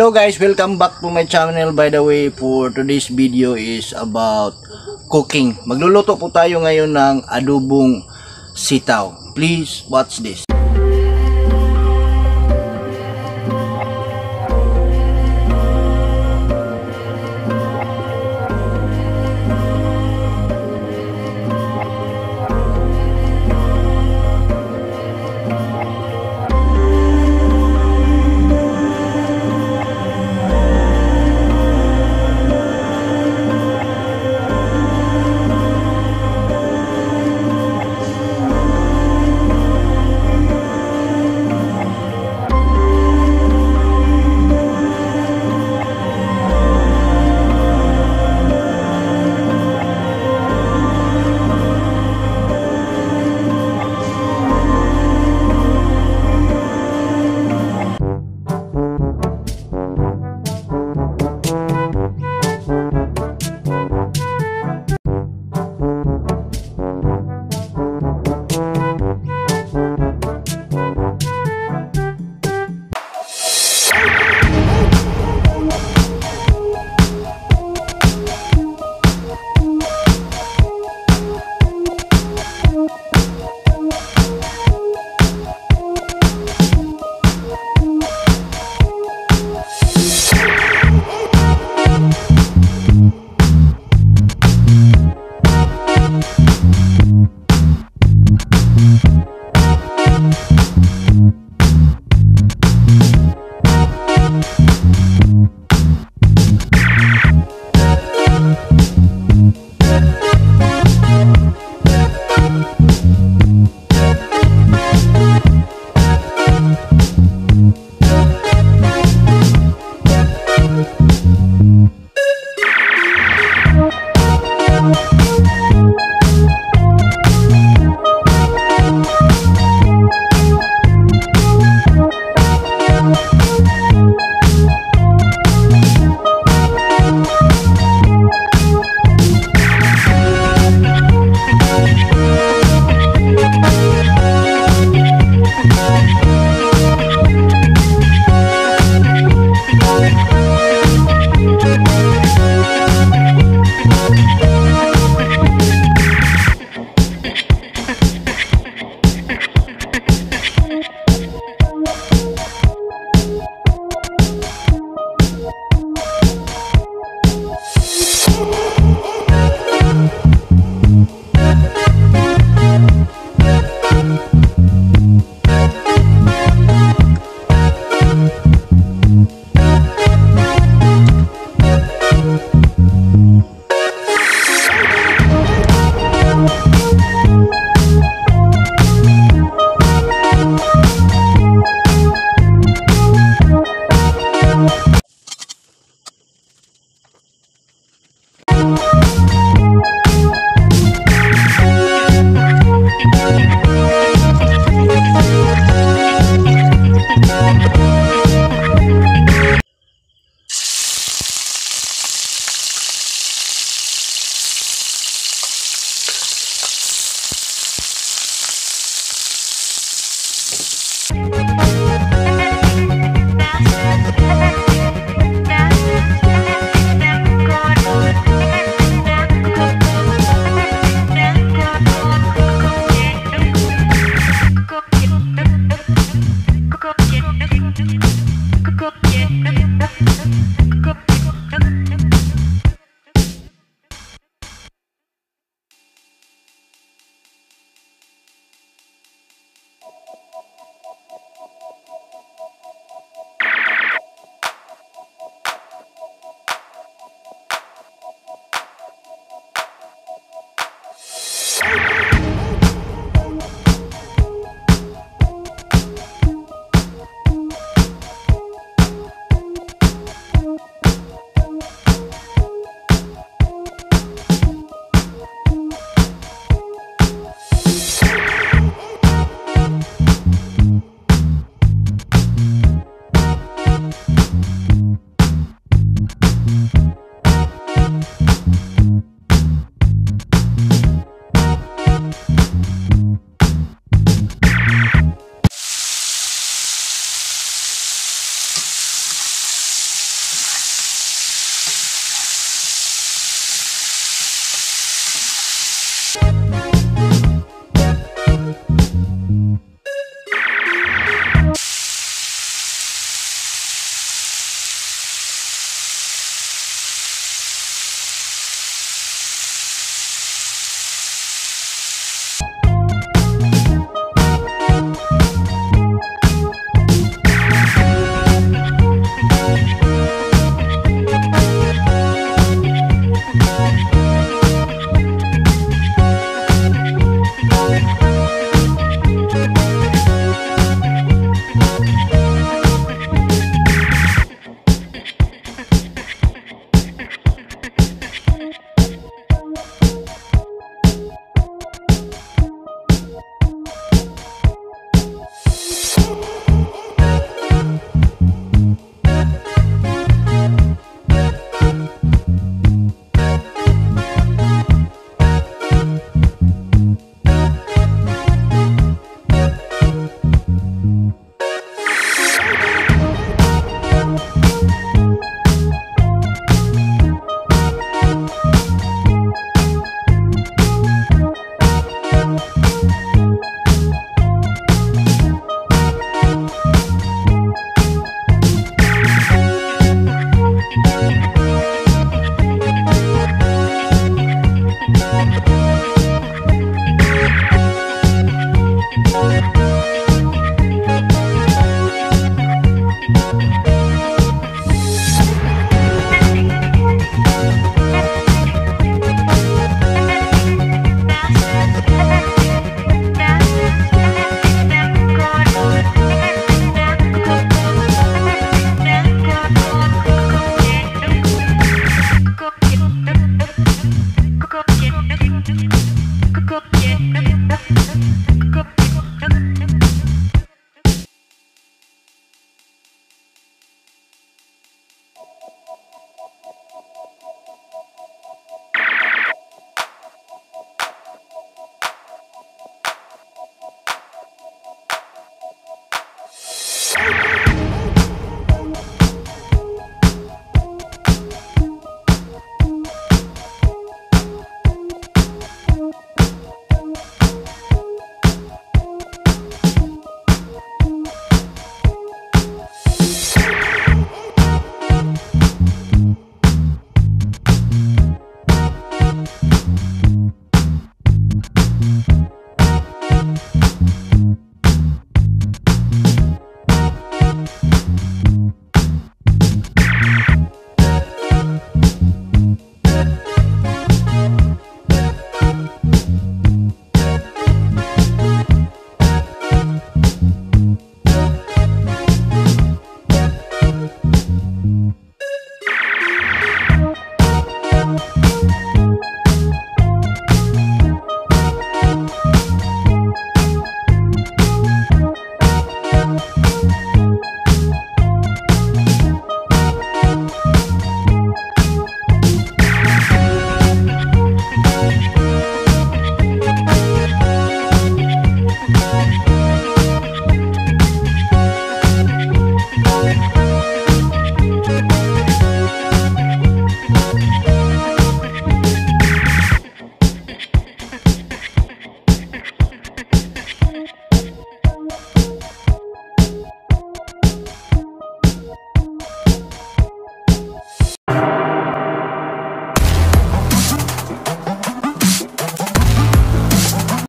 Hello guys, welcome back to my channel. By the way, for today's video is about cooking. Magluluto po tayo ngayon ng adobong sitaw. Please watch this. Bye.